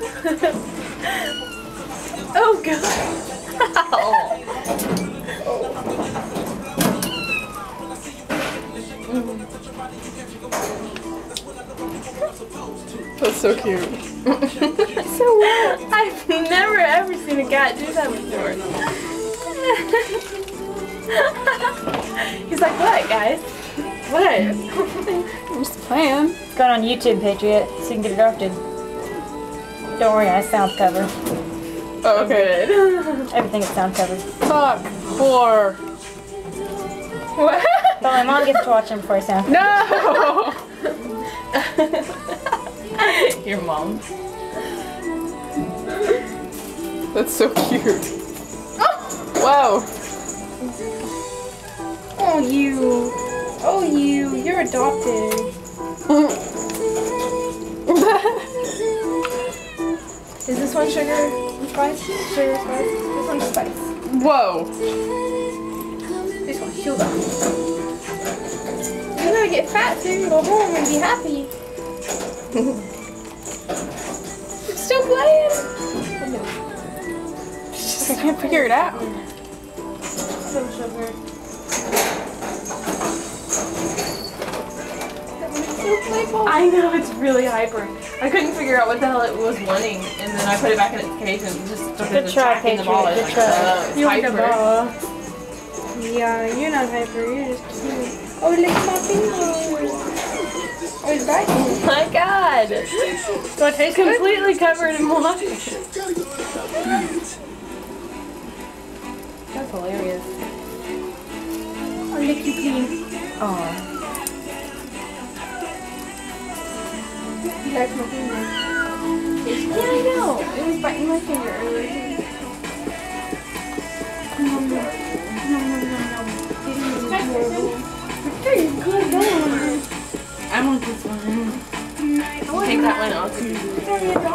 oh god. That's so cute. So. I've never ever seen a cat do that before. He's like, what, guys? What? I'm just playing. It's going on YouTube, Patriot, so you can get adopted. Don't worry, I sound covered. Oh, okay. Everything is sound covered. Fuck. Four. What? But my mom gets to watch them before I sound. No! Your mom. That's so cute. Wow. Oh, you. Oh, you. You're adopted. Is this one sugar and spice? Sugar and spice? This one's spice. Whoa. This one's sugar. You're gonna get fat soon, go home and be happy. it's still playing. I can't figure it out. Some sugar. I know it's really hyper. I couldn't figure out what the hell it was wanting, and then I put it back in its cage and just started Good try, attacking them all. Patriot, It's good like, try. uh, it's You're like a hyper. Yeah, you're not hyper, you're just cute. Oh, lick my finger. Oh, it's biting. My God, Do I taste good? completely covered in water. That's hilarious. I'll lick you clean. Oh, You like my finger? yeah, I know. It was biting my finger earlier. Very good, I want this one. Take that one. I'll take Very adorable.